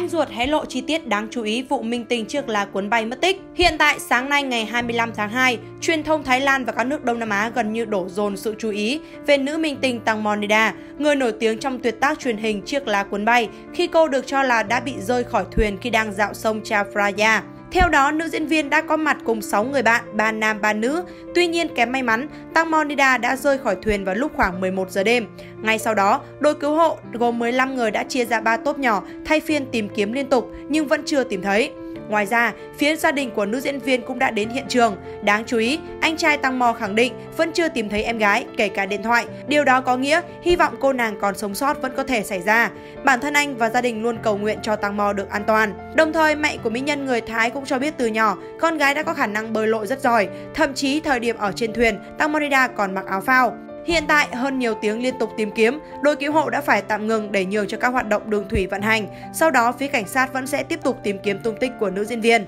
anh ruột hé lộ chi tiết đáng chú ý vụ minh Tình trước là cuốn bay mất tích. Hiện tại sáng nay ngày 25 tháng 2, truyền thông Thái Lan và các nước Đông Nam Á gần như đổ dồn sự chú ý về nữ minh Tình Tăng Monida, người nổi tiếng trong tuyệt tác truyền hình chiếc lá cuốn bay khi cô được cho là đã bị rơi khỏi thuyền khi đang dạo sông Chao Phraya. Theo đó, nữ diễn viên đã có mặt cùng 6 người bạn, ba nam ba nữ. Tuy nhiên kém may mắn, Tăng Monida đã rơi khỏi thuyền vào lúc khoảng 11 giờ đêm. Ngay sau đó, đội cứu hộ gồm 15 người đã chia ra 3 tốp nhỏ thay phiên tìm kiếm liên tục nhưng vẫn chưa tìm thấy. Ngoài ra, phía gia đình của nữ diễn viên cũng đã đến hiện trường. Đáng chú ý, anh trai Tăng Mò khẳng định vẫn chưa tìm thấy em gái, kể cả điện thoại. Điều đó có nghĩa hy vọng cô nàng còn sống sót vẫn có thể xảy ra. Bản thân anh và gia đình luôn cầu nguyện cho Tăng Mò được an toàn. Đồng thời, mẹ của mỹ nhân người Thái cũng cho biết từ nhỏ, con gái đã có khả năng bơi lội rất giỏi. Thậm chí thời điểm ở trên thuyền, Tăng Morida còn mặc áo phao. Hiện tại, hơn nhiều tiếng liên tục tìm kiếm, đội cứu hộ đã phải tạm ngừng để nhường cho các hoạt động đường thủy vận hành. Sau đó, phía cảnh sát vẫn sẽ tiếp tục tìm kiếm tung tích của nữ diễn viên.